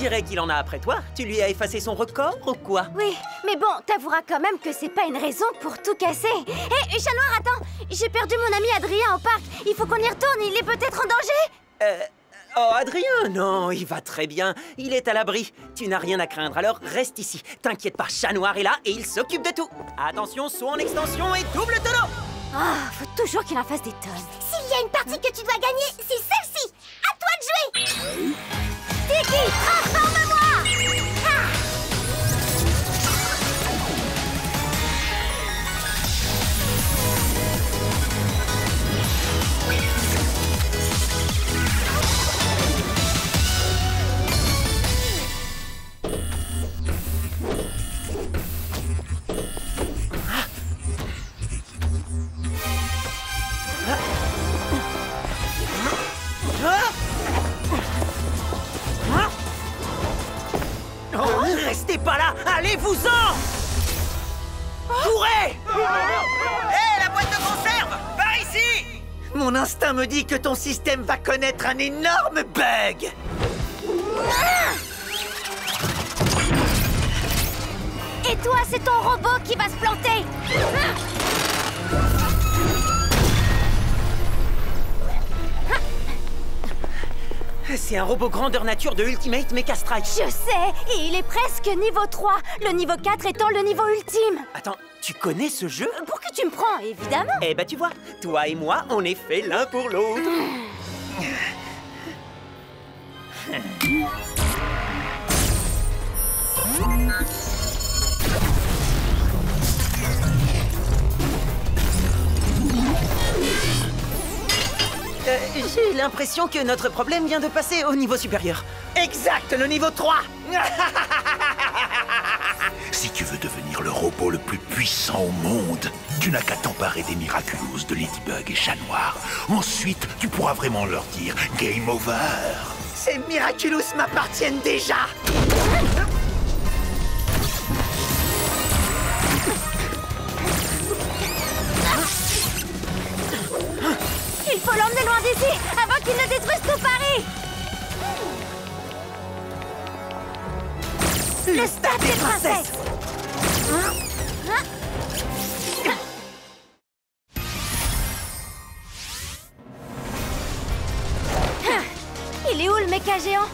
dirait qu'il en a après toi. Tu lui as effacé son record ou quoi? Oui, mais bon, t'avoueras quand même que c'est pas une raison pour tout casser. Hé, chat noir, attends J'ai perdu mon ami Adrien au parc. Il faut qu'on y retourne, il est peut-être en danger Euh... Oh, Adrien, non, il va très bien. Il est à l'abri. Tu n'as rien à craindre, alors reste ici. T'inquiète pas, Chat Noir est là et il s'occupe de tout. Attention, saut en extension et double tonneau Ah, faut toujours qu'il en fasse des tonnes. S'il y a une partie que tu dois gagner, c'est celle-ci Restez pas là Allez-vous-en! Courez! Hé, la boîte de conserve! Par ici! Mon instinct me dit que ton système va connaître un énorme bug! Et toi, c'est ton robot qui va se planter C'est un robot grandeur nature de Ultimate Mecha Strike. Je sais, et il est presque niveau 3, le niveau 4 étant le niveau ultime. Attends, tu connais ce jeu? Pour que tu me prends, évidemment. Eh ben tu vois, toi et moi, on est fait l'un pour l'autre. Euh, J'ai l'impression que notre problème vient de passer au niveau supérieur. Exact, le niveau 3 Si tu veux devenir le robot le plus puissant au monde, tu n'as qu'à t'emparer des Miraculous de Ladybug et Chat Noir. Ensuite, tu pourras vraiment leur dire Game over. Ces Miraculous m'appartiennent déjà d'ici, avant qu'il ne détruise tout Paris. Le stade des princesses. Il est où le méca géant?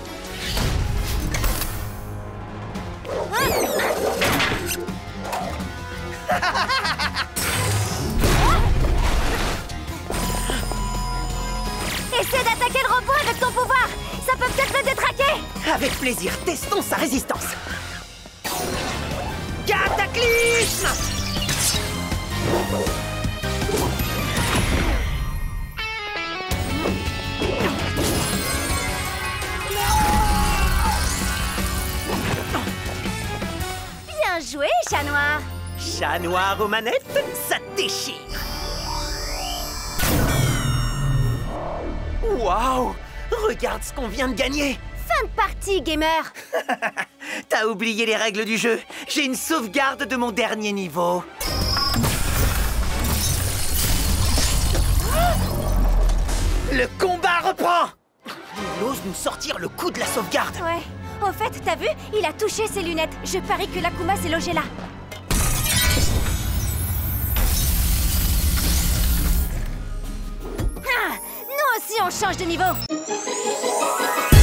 Essaie d'attaquer le robot avec ton pouvoir. Ça peut peut-être le détraquer. Avec plaisir, testons sa résistance. Cataclysme! Bien joué, chat noir. Chat noir aux manettes, ça déchire Waouh! Regarde ce qu'on vient de gagner! Fin de partie, gamer! T'as oublié les règles du jeu. J'ai une sauvegarde de mon dernier niveau. Le combat reprend! Il ose nous sortir le coup de la sauvegarde. Ouais. Au fait, t'as vu? Il a touché ses lunettes. Je parie que l'Akuma s'est logé là. On change de niveau